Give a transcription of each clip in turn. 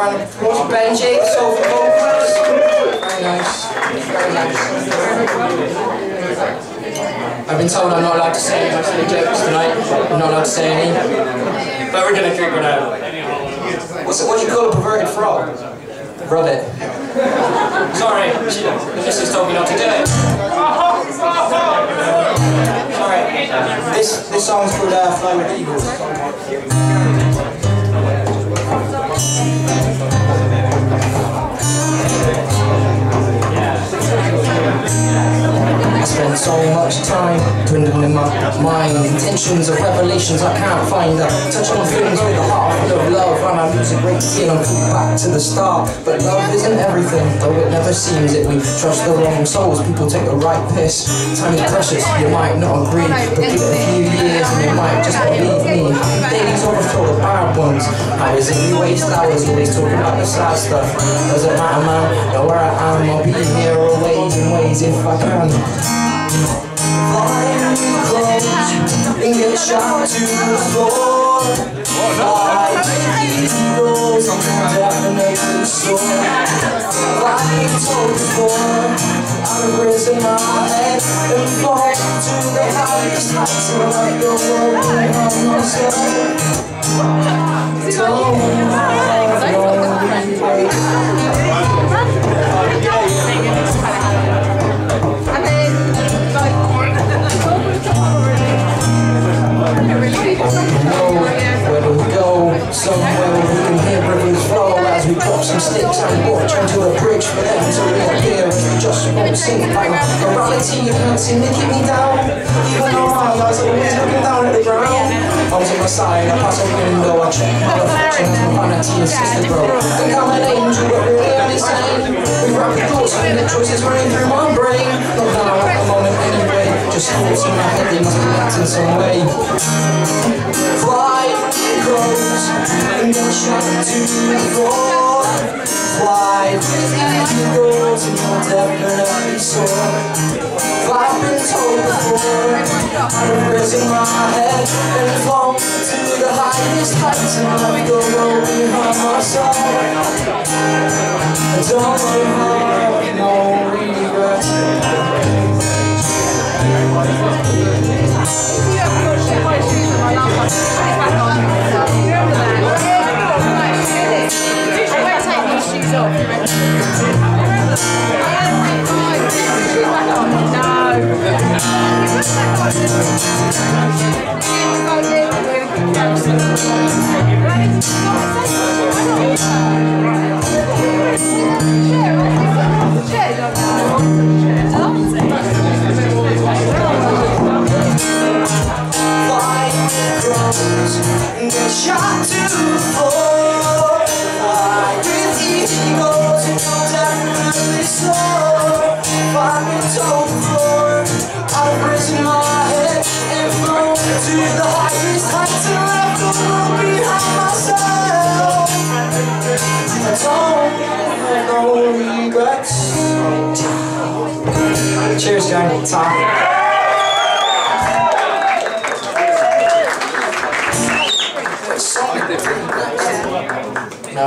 Clements, a round of applause for Benji, soulful vocals. Very nice, very nice. I've been told I'm not allowed to say any of jokes tonight. I'm not allowed to say any. But we're gonna figure it out. What's it, what do you call a perverted frog? Rub it. Sorry, the missus told me not to do it. Sorry. This, this song's called uh, Fly with Eagles. So much time dwindling in my mind. Intentions of revelations I can't find. I touch on things with a heart full of love And I lose a great deal and back to the start. But love isn't everything, though it never seems it We trust the wrong souls, people take the right piss. Time is precious, you might not agree But give it a few years and you might just believe me. Dailies overthrow the bad ones. Is it we waste hours always talking about the sad stuff? Doesn't matter man, know where I am. I'll be here always in ways if I can Flying close and get shot to the floor. Flying told before, I'm raising my head and fall to the highest heights let go rolling on my. Don't can't to keep me down. Even though my eyes always looking down at the ground. Arms on my side, I pass a window, I check my reflection as my vanity insists to grow. Think I'm an angel, but really I'm insane. With rapid thoughts, and the choices running through my brain. Not now at the moment anyway. Just thoughts in my head, they must connect in some way. Fly close and get shot to the floor. Fly with eagles and you'll definitely soar. I've been told before, I'm risen my head and flown to the highest heights and the road behind my. I don't have get shot to the floor. No,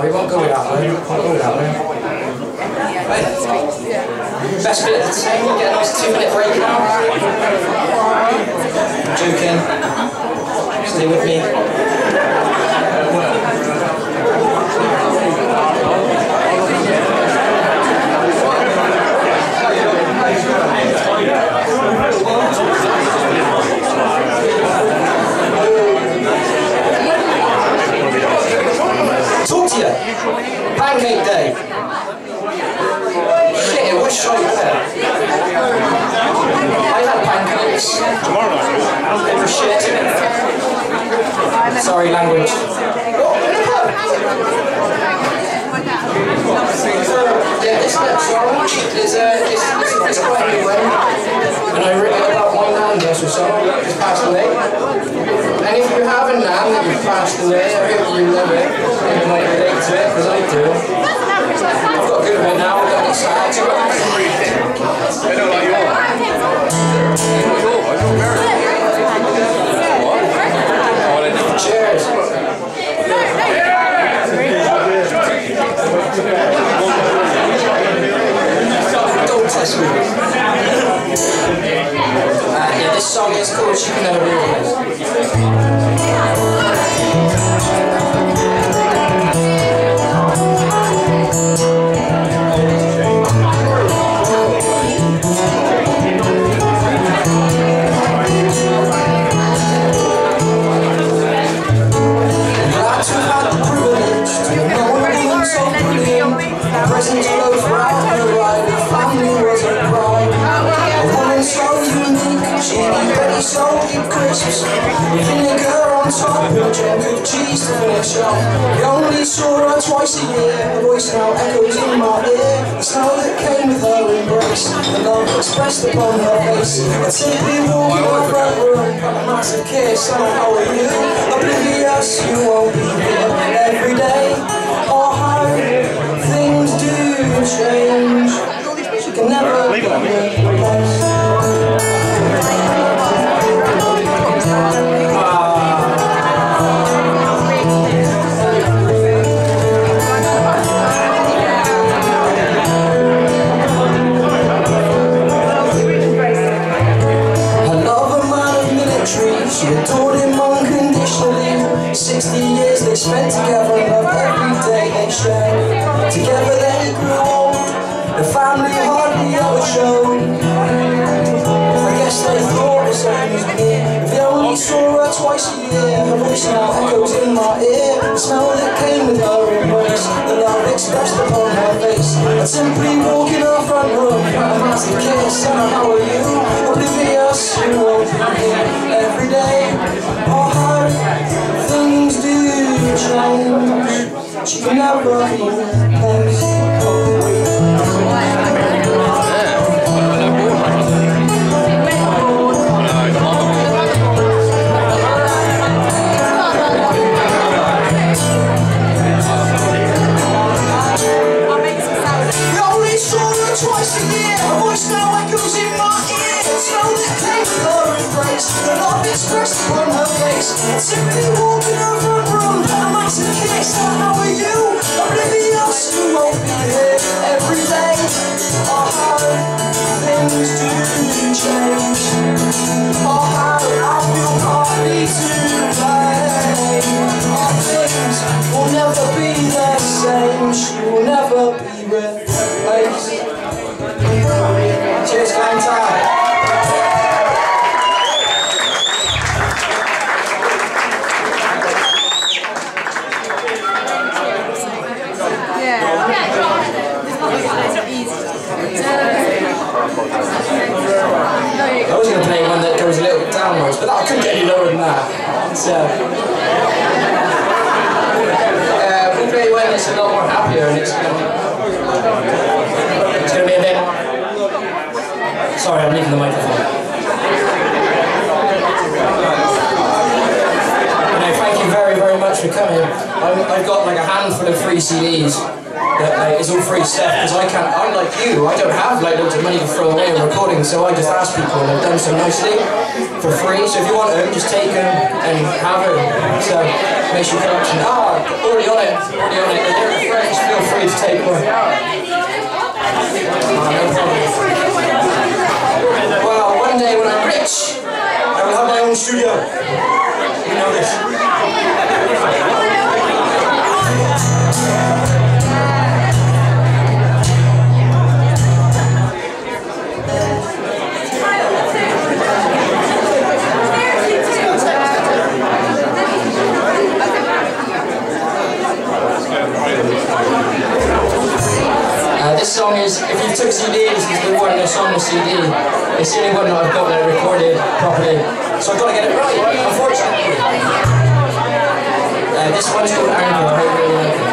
we won't go with that one. We won't go with that one. Best bit of the same, get a nice two minute break now. Joking. Stay with me. Talk to you. Pancake day. Shit, it was shite there. I had pancakes. Tomorrow night. They were shit. Sorry, language. What? Yeah, this one quite a new one. And I wrote it about just passed away. And if you have a that you've passed away, I you love it. And you might relate to it, because I do. I've got one now, I've. I. Cheers. Expressed upon her face. I simply in her front room, a massive kiss, and how are you? Oblivious, you won't be here every day. Or how things do change. Voice now echoes in my ear. The smell that came with her embrace, the love expressed upon her face. I'd simply walk in her front room, a massive kiss, and a how are you? Oblivious, you won't be here every day. Oh, how things do change. She never be love expressed upon her face. Simply walk in her front room. A massive kiss. And how are you? Oblivious, you won't be here every day. For coming. I'm, I've got like a handful of free CDs that like, is all free stuff because I can't. I'm like you. I don't have like loads of money to throw away on recording, so I just ask people, and I've done so nicely for free. So if you want them, just take them and have them. So make your collection. Ah, already on it. Already on it. If They're friends. Feel free to take one. Ah. Well, one day when I'm rich, I will have my own studio. You know this. This song is, if you took CDs, this is the one that's on the CD. It's the only one that I've got that I recorded properly. So I've got to get it right, unfortunately. Uh, this one's called Anger.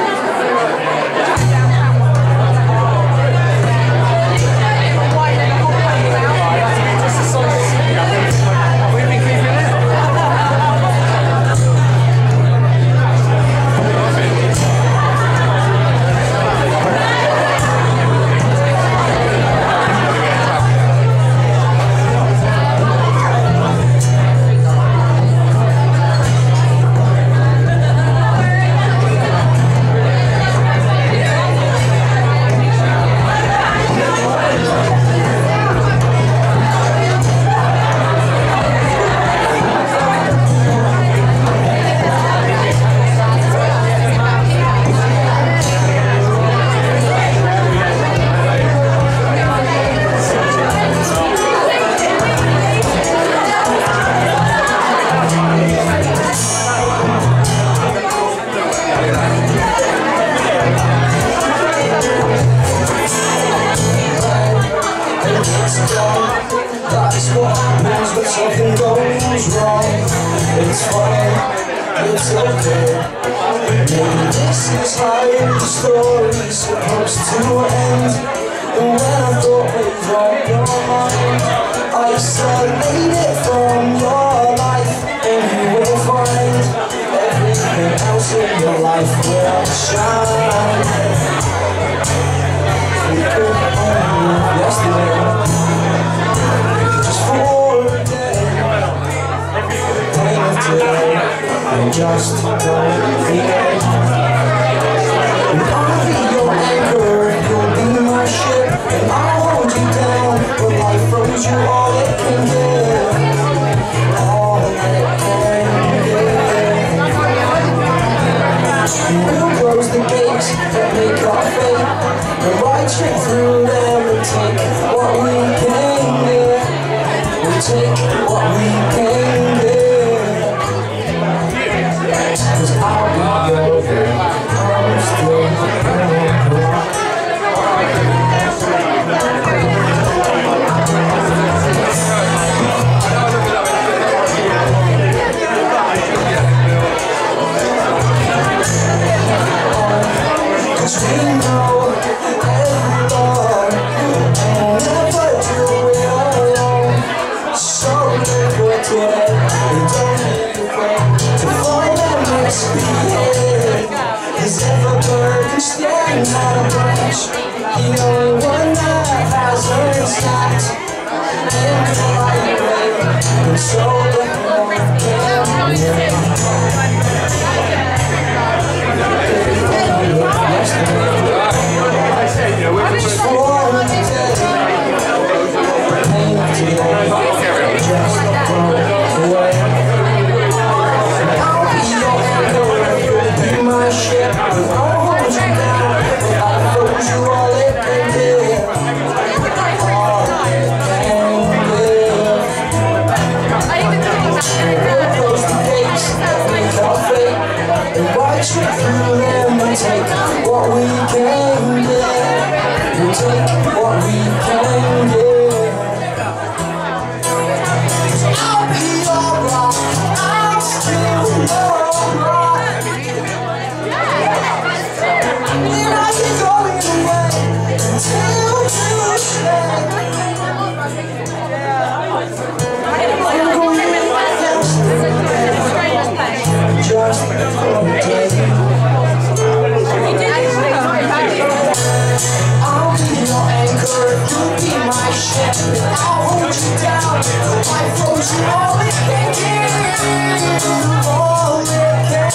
Hold you down, you all it can give, all it can.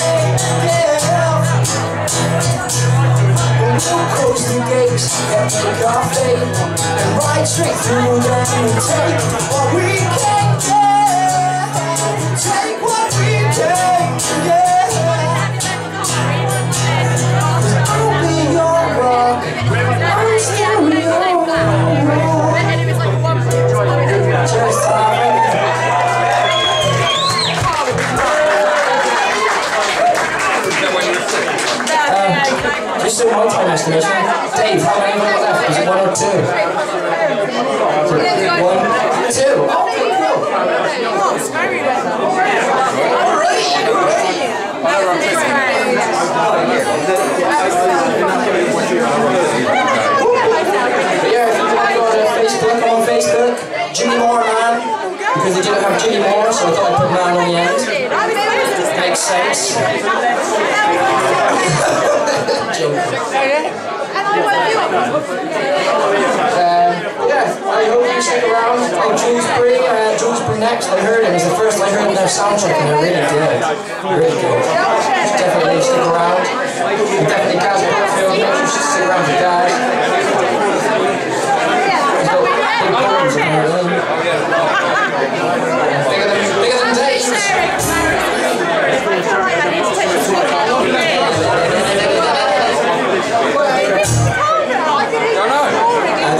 We'll close the gates and take our fate, and ride straight through them and take what we can Do one time estimation. Dave, how many have left? Is it one or two? One, two. Okay, cool. But yeah, if you want to go to Facebook, I'm on Facebook. Jimmy Moore Man. Because they didn't have Jimmy Moore, so I thought I'd put man on the end. Makes sense. Um, yeah, I hope you stick around. Oh, Dewsbury, uh, Dewsbury next. I heard it. It was the first I heard in their soundtrack, and they're really good. Really good. Definitely stick around. And definitely Gaz Butterfield. Make sure you stick around for Gaz. He's got big bones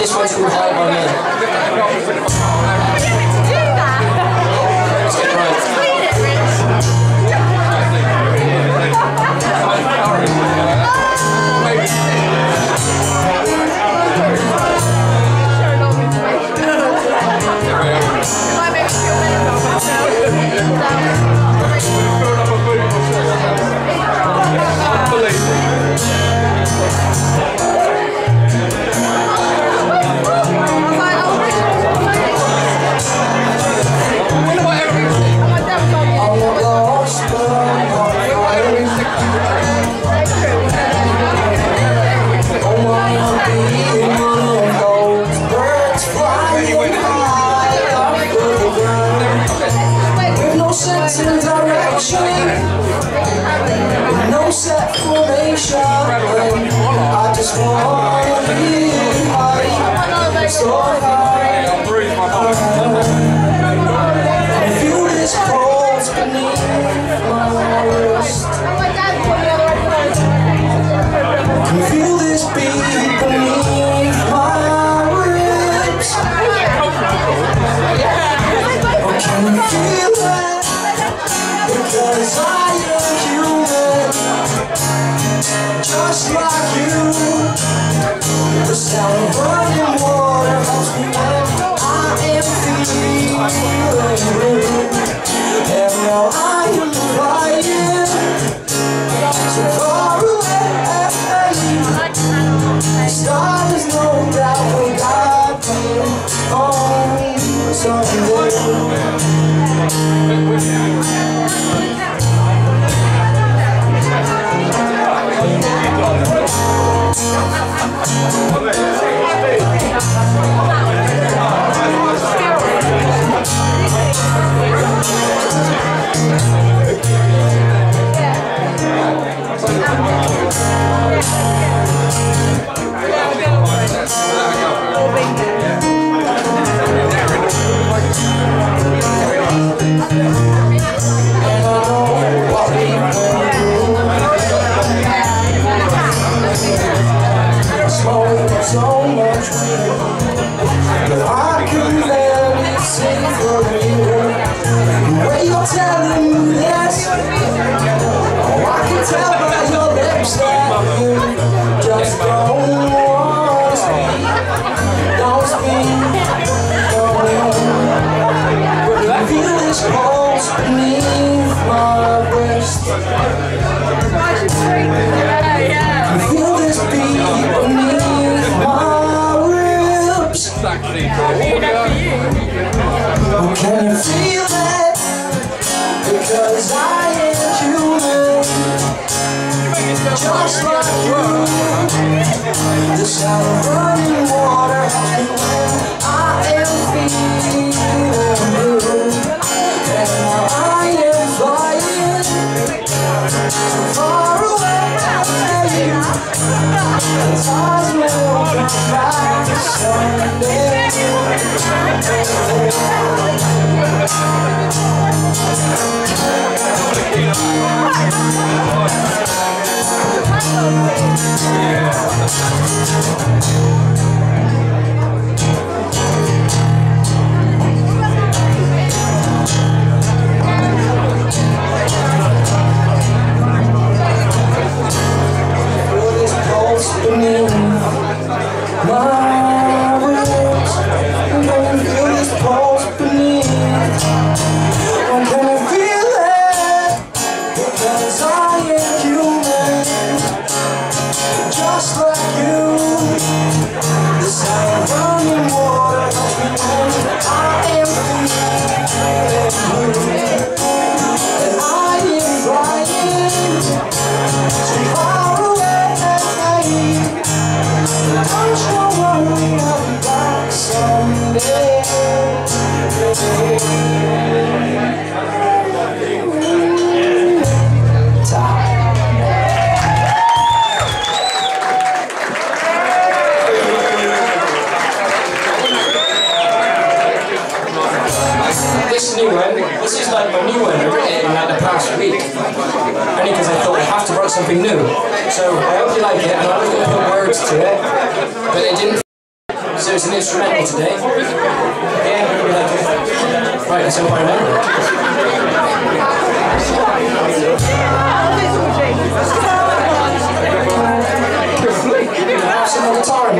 this one's called Hide by Me. set formation. I just want. yes. Oh, I can tell by your lips that you just don't want to. Don't speak. But I feel this pulse beneath my breast. I feel this beat beneath my ribs. Can you feel Cause I am human Just like you The sound of running water I am feeling blue. And I am flying Far away from you The stars will come back someday Yeah.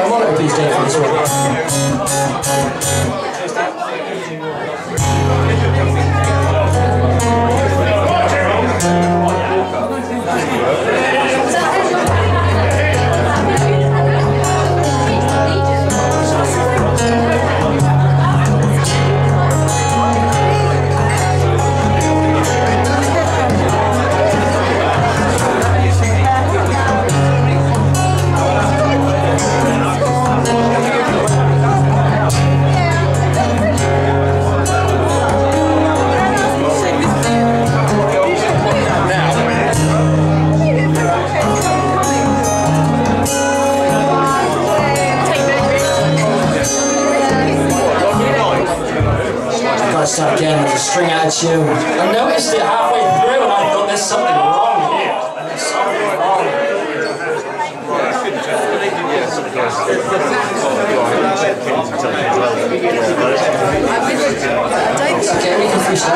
I'm on it with these. I sat down with a string out tune. I noticed it halfway through and I thought there's something wrong here. There's something wrong. Okay, we can freeze it